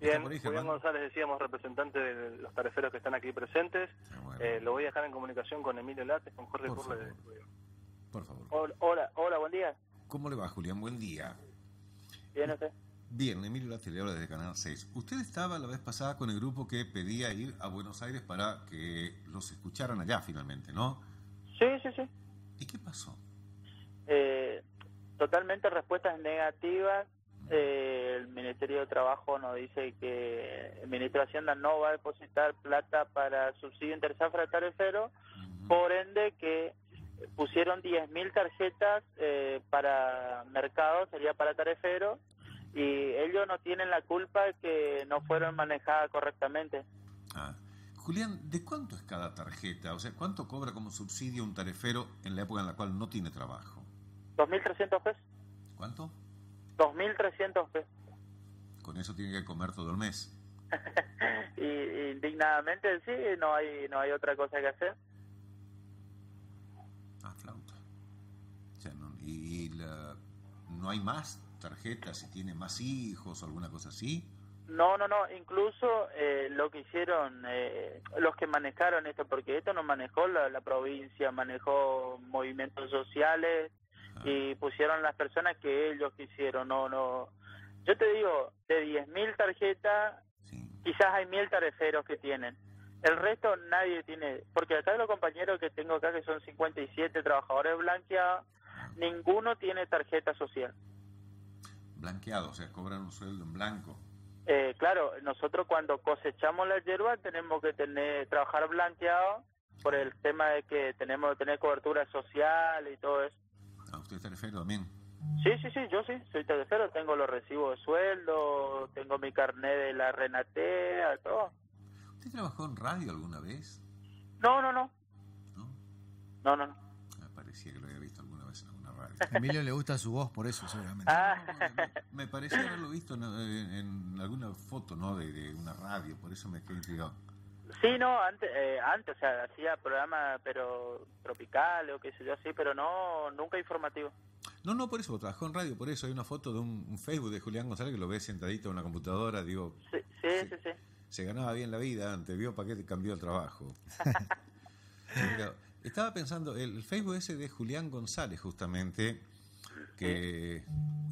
Bien, Julián González, decíamos, representante de los tareferos que están aquí presentes. Ah, eh, lo voy a dejar en comunicación con Emilio Lates, con Jorge Por Curle. Por favor. Hola, hola, buen día. ¿Cómo le va, Julián? Buen día. Bien, usted. Bien, Emilio Lates le habla desde Canal 6. Usted estaba la vez pasada con el grupo que pedía ir a Buenos Aires para que los escucharan allá finalmente, ¿no? Sí, sí, sí. ¿Y qué pasó? Eh, totalmente respuestas negativas eh, el Ministerio de Trabajo nos dice que el Ministerio de Hacienda no va a depositar plata para subsidio interzafra tarifero, por ende que pusieron 10.000 tarjetas eh, para mercado, sería para tarifero, y ellos no tienen la culpa de que no fueron manejadas correctamente. Ah. Julián, ¿de cuánto es cada tarjeta? O sea, ¿cuánto cobra como subsidio un tarifero en la época en la cual no tiene trabajo? 2.300 pesos. ¿Cuánto? 2.300 pesos. Con eso tiene que comer todo el mes. y indignadamente sí, no hay no hay otra cosa que hacer. Ah, flauta. y, no hay más tarjetas si tiene más hijos o alguna cosa así. No, no, no, incluso eh, lo que hicieron eh, los que manejaron esto, porque esto no manejó la, la provincia, manejó movimientos sociales, y pusieron las personas que ellos quisieron, no, no. Yo te digo, de 10.000 tarjetas, quizás hay mil tareferos que tienen. El resto nadie tiene, porque acá los compañeros que tengo acá, que son 57 trabajadores blanqueados, ninguno tiene tarjeta social. Blanqueado, o sea, cobran un sueldo en blanco. Eh, claro, nosotros cuando cosechamos la hierba tenemos que tener trabajar blanqueado por el tema de que tenemos que tener cobertura social y todo eso. ¿A usted es tarifero también? Sí, sí, sí, yo sí, soy tarifero, tengo los recibos de sueldo, tengo mi carnet de la Renatea, todo. ¿Usted trabajó en radio alguna vez? No, no, no. ¿No? No, no, Me parecía que lo había visto alguna vez en alguna radio. A Emilio le gusta su voz, por eso, seguramente. Ah. me, parecía haberlo visto en, alguna foto, ¿no? De, de, una radio, por eso me quedé intrigado. Sí, no, antes, eh, antes, o sea, hacía programas, pero tropicales o qué sé yo, sí, pero no, nunca informativo. No, no, por eso, trabajó en radio, por eso hay una foto de un, Facebook de Julián González que lo ve sentadito en una computadora, digo... Sí, sí, sí, sí. Se ganaba bien la vida antes, vio para qué cambió el trabajo. estaba pensando, el Facebook ese de Julián González, justamente, que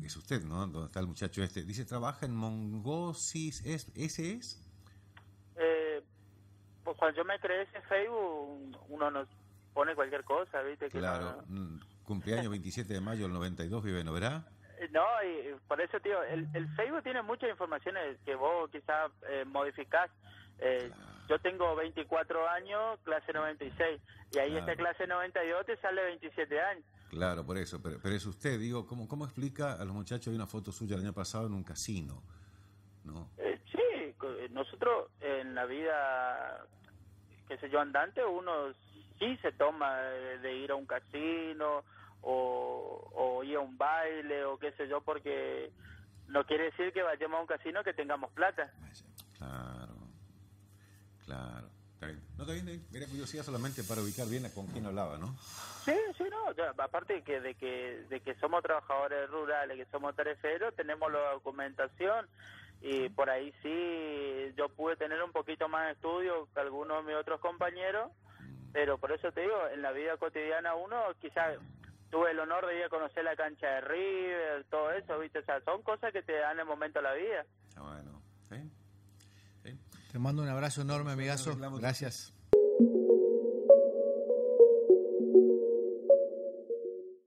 es usted, ¿no? Donde está el muchacho este, dice, trabaja en Mongosis, ¿es, ¿ese es? Cuando yo me creé ese Facebook, uno nos pone cualquier cosa, ¿viste? claro, mm, cumpleaños 27 de mayo del 92, vive en Oberá. Eh, no, y por eso, tío, el, el Facebook tiene muchas informaciones que vos quizás eh, modificás. Eh, Yo tengo 24 años, clase 96, y ahí esta clase 92 te sale 27 años. Claro, por eso, pero, pero es usted, digo, ¿cómo, ¿cómo explica a los muchachos? Hay una foto suya el año pasado en un casino, ¿no? Eh, sí, nosotros en la vida qué sé yo, andante, uno sí se toma de ir a un casino o, o ir a un baile o qué sé yo, porque no quiere decir que vayamos a un casino que tengamos plata. Claro, claro. No, está bien, era curiosidad solamente para ubicar bien a con quién hablaba, ¿no? Sí, sí, no. aparte de que, de que, de que somos trabajadores rurales, que somos tareferos, tenemos la documentación y por ahí sí yo pude tener un poquito más de estudio que algunos de mis otros compañeros, mm. pero por eso te digo, en la vida cotidiana uno quizás tuve el honor de ir a conocer la cancha de River, todo eso, ¿viste? O sea, son cosas que te dan el momento a la vida. Ah, bueno, Te mando un abrazo enorme, amigazo. Gracias.